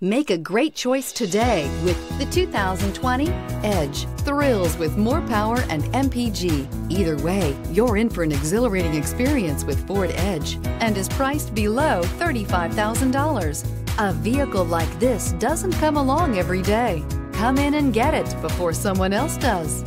Make a great choice today with the 2020 Edge. Thrills with more power and MPG. Either way, you're in for an exhilarating experience with Ford Edge and is priced below $35,000. A vehicle like this doesn't come along every day. Come in and get it before someone else does.